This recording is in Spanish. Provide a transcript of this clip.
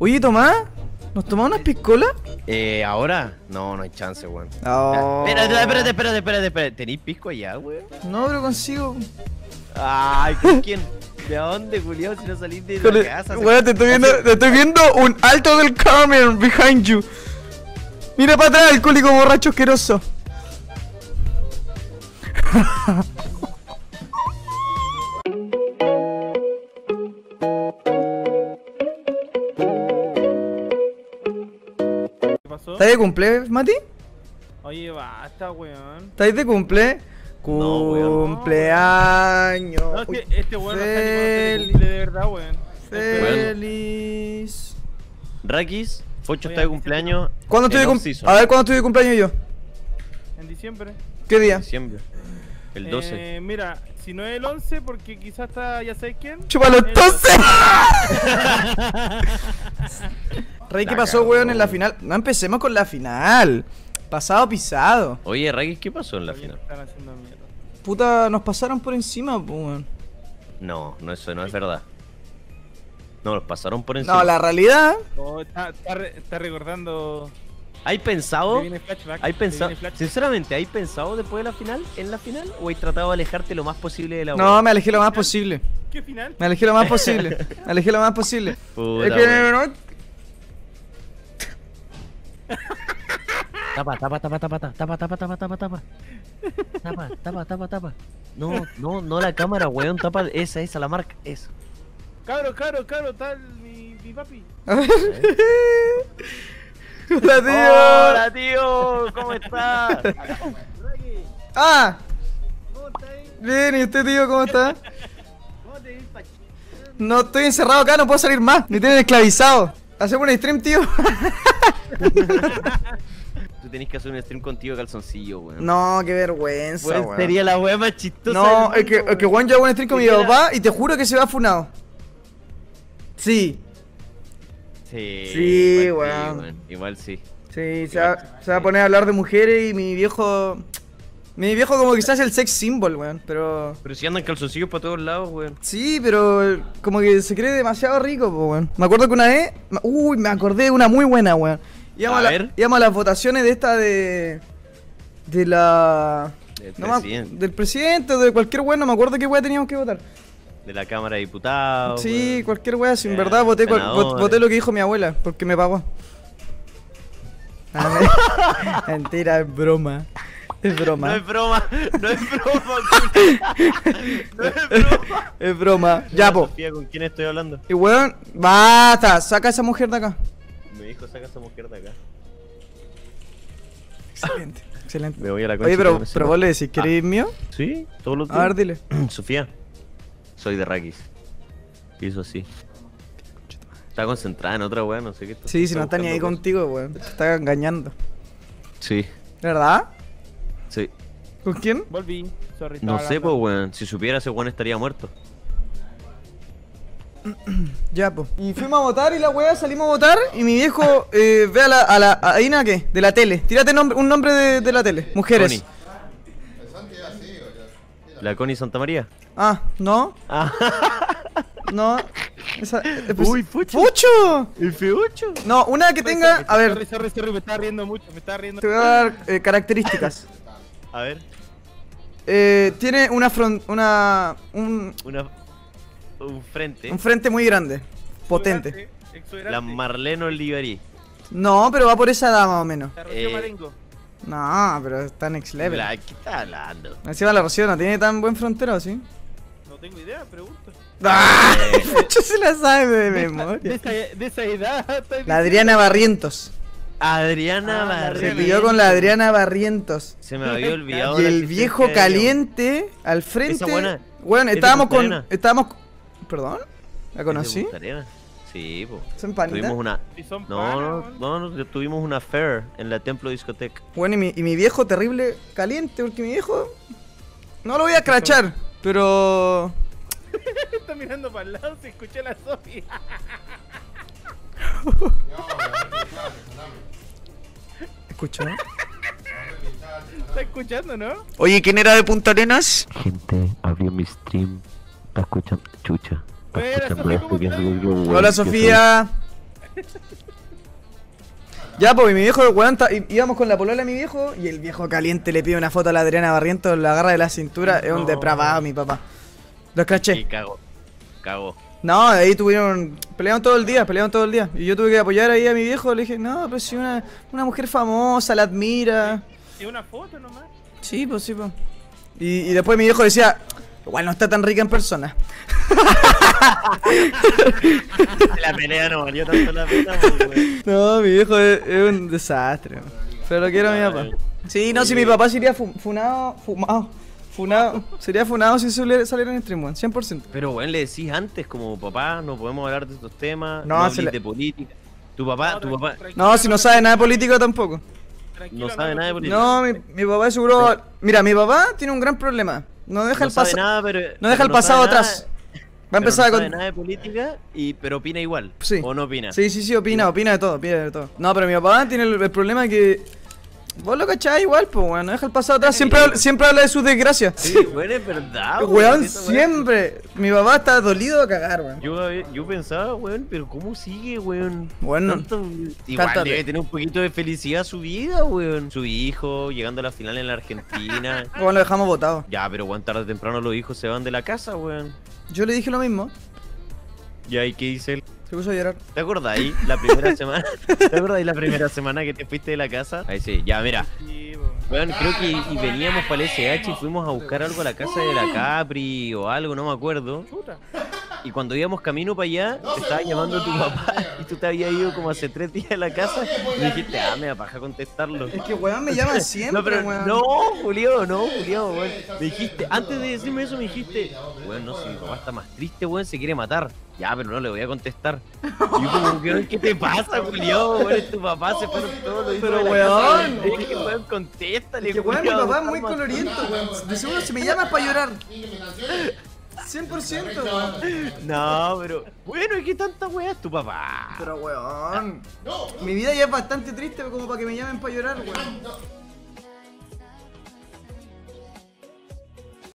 Oye, Tomás, ¿nos tomamos unas piscolas? Eh, ¿ahora? No, no hay chance, weón. Oh. Espérate, espérate, espérate, espérate, espérate. ¿Tenéis pisco allá, weón? No, pero consigo. Ay, ¿con quién? ¿De dónde, Julio? Si no salís de la casa. Weón, te estoy viendo, te estoy viendo un alto del Carmen behind you. Mira para atrás, alcohólico borracho asqueroso. pasó? ¿Estás de cumple, Mati? Oye, basta, weón. ¿Estáis de cumple? No, weón. No, Cumpleaños. este weón no está de verdad, weón. Este Feliz. Rakis, Focho Oye, está de cumpleaños. ¿Cuándo estoy de en cumpleaños? A ver, ¿cuándo estoy de cumpleaños yo? En diciembre. ¿Qué día? Diciembre. El 12. Eh, mira, si no es el 11, porque quizás está, ya sabes quién. ¡Chúpalo El- entonces! Rey, ¿qué La pasó, cagó. weón, en la final? No empecemos con la final. Pasado pisado. Oye, Rakis, ¿qué pasó en la Oye, final? están haciendo mierda. Puta, nos pasaron por encima, weón. No, no, eso no es verdad. No, los pasaron por encima. No, la realidad. Oh, está, está, re- está recordando. ¿Hay pensado? ¿Hay pensado? Sinceramente, ¿hay pensado después de la final? ¿En la final? ¿O hay tratado de alejarte lo más posible de la No, me alejé lo más posible. ¿Qué final? Me alejé lo más posible. Me alejé lo más posible. Puta, es que weón. no- Tapa, tapa, tapa, tapa, tapa, tapa, tapa, tapa, tapa, tapa. Tapa, tapa, tapa, tapa. No, no, no la cámara, weón, tapa esa, esa, la marca, esa. Cabro, cabro, cabro, tal mi, mi papi. Hola, tío. Hola, tío, ¿cómo estás? Ah, ¿Cómo estás ahí? bien, ¿y usted, tío, cómo está? ¿Cómo te? No estoy encerrado acá, no puedo salir más. Me tienen esclavizado. Hacemos un stream, tío. Tú tenés que hacer un stream contigo calzoncillo, weón. No, qué vergüenza, Weón, sería la wea más chistosa. No, es que, que. Juan yo hago un stream con mi Literal. papá y te juro que se va funado. Sí, Sí, Sí, igual weón. Igual sí. sí, se va, se va a poner a hablar de mujeres y mi viejo. Mi viejo, como quizás el sex symbol, weón. Pero. Pero si andan calzoncillos para todos lados, weón. Sí, pero como que se cree demasiado rico, po, weón. Me acuerdo que una vez. Uy, me acordé de una muy buena, weón. Íbamos A la- ver. íbamos a las votaciones de esta de. De la. Del no presidente. del presidente o de cualquier weón, no me acuerdo qué weón teníamos que votar. De la Cámara de Diputados. Sí, weón. cualquier wea, si en Ya, verdad voté, cual- senadores. vot- voté lo que dijo mi abuela, porque me pagó. Ah, me- Mentira, es broma. Es No broma. es broma, no es broma. No es broma. Es broma. Ya, po. Sofía, ¿con quién estoy hablando? Y weón, basta, saca a esa mujer de acá. Me dijo, saca a esa mujer de acá. Excelente, excelente. Me voy a la. Oye, pero, pero vos le decís, ¿queréis mío? Sí, todos los días. A ver, dile. Sofía, soy de Rakis. Y eso sí. Está concentrada en otra weá, no sé qué. Sí, si no está ni ahí contigo, weón. Te está engañando. Sí, ¿Verdad? ¿Con quién? Volví. Sorry, No sé, pues weón. Si supiera ese weón estaría muerto. Ya, po. Y fuimos a votar y la weá salimos a votar y mi viejo eh, ve a la, a la a Ina, ¿qué? De la tele. Tírate nombre- un nombre de, de la tele. Mujeres. Connie. La Connie Santa María. Ah, ¿no? Ah, No. Esa, eh, pues- Uy, Fucho. ¡Fucho! el F8. No, una que tenga. A ver, sorry, sorry, me estaba riendo mucho, me estaba riendo. te voy a dar eh, características. A ver, Eh, tiene una front. Una. Un, una. Un frente. un frente muy grande. Potente. Exuberante, exuberante. La Marlene Olivari. No, pero va por esa edad más o menos. La Rocío Eh, Marengo. No, pero está next level. La, ¿Qué estás hablando? Encima la Rocío no tiene tan buen frontero, ¿sí? No tengo idea, pregunta. ¡Ah! Se la sabe de De memoria. esa, de esa edad. La Adriana Barrientos. Adriana Ah, Se Barrientos. Adriana. pilló con la Adriana Barrientos. Se me había olvidado. Y el viejo caliente al frente. Esa buena Bueno, estábamos con. Estábamos. ¿Perdón? ¿La ¿Es de conocí? Sí, po. ¿Son panitas? Tuvimos una. Son No, panas, no, no, no, tuvimos una fair en la Templo Discoteca. Bueno, y mi, y mi viejo terrible caliente, porque mi viejo. No lo voy a crachar, pero. Está mirando para el lado, se escucha la Sofi. Escucha, ¿no? Está escuchando, ¿no? Oye, ¿quién era de Punta Arenas? Gente, abrió mi stream. Está escuchando chucha. Está escuchando Hola, Sofía. Ya, pues y mi viejo, weón, íbamos con la polola de mi viejo y el viejo caliente le pide una foto a la Adriana Barrientos, la agarra de la cintura, es un No. depravado mi papá. Lo Y escraché. cago. Cago. No, ahí tuvieron, pelearon todo el día, pelearon todo el día. Y yo tuve que apoyar ahí a mi viejo, le dije, no, pues si una, una mujer famosa, la admira. Es una foto nomás. Sí, pues sí, pues. Y, y después mi viejo decía, igual no está tan rica en persona. La pelea no valió tanto la pena, pues, weón. No, mi viejo es, es un desastre. Pero lo quiero a mi papá. Sí, no, si mi papá sería fu- funado, fumado, funado, sería funado si saliera en stream, weón, 100%. Pero, weón, le decís antes, como papá, no podemos hablar de estos temas, No, no, se hables le- de política. Tu papá, No, tu papá, No, si no sabe nada de política tampoco. tranquilo, no sabe nada de política. No, mi, mi papá es seguro... Mira, mi papá tiene un gran problema. No deja no el sabe pasado... nada, pero... No deja pero el pasado atrás. Va a empezar no a sabe con... nada de política, y, pero opina igual. Sí. ¿O no opina? Sí, sí, sí, opina, opina de todo, opina de todo. No, pero mi papá tiene el, el problema que... Vos lo cachás igual, pues, weón, no deja el pasado atrás. Siempre, habla- siempre habla de sus desgracias. Sí, weón, es verdad, Weón, weá- siempre. Mi papá está dolido a cagar, weón. Yo, había- yo pensaba, weón, pero ¿cómo sigue, weón? Bueno. Tanto- igual Cántate. debe tener un poquito de felicidad su vida, weón. Su hijo, llegando a la final en la Argentina. Weón, lo dejamos votado. ya, pero weón, tarde o temprano los hijos se van de la casa, weón. Yo le dije lo mismo. Y ahí, ¿qué dice él? Se puso a llorar. ¿Te acordáis la primera semana? ¿Te acordáis la primera semana que te fuiste de la casa? Ahí sí, ya, mira. Weón, creo que y veníamos para el SH y fuimos a buscar algo a la casa de la Capri o algo, no me acuerdo. Y cuando íbamos camino para allá, te estaba llamando tu papá tú te habías ido como hace tres días a la casa y dijiste, ah, me da paja contestarlo. Es que weón me llama siempre, No, pero weón. no, Julio, no, Julio, weón. Me dijiste, antes de decirme eso, me dijiste, weón, no, si mi papá está más triste, weón, se quiere matar. Ya, pero no le voy a contestar. Y yo como, weón, ¿qué te pasa, Julio? Weón, tu papá, se fueron todos los Pero, de weón. Es que, weón, contéstale, Es que weón, mi papá es muy coloriento, weón. De seguro si me llamas para llorar. 100%, weón. No, pero, bueno, es que tanta weá es tu papá. Pero weón. Mi vida ya es bastante triste como para que me llamen para llorar, weón.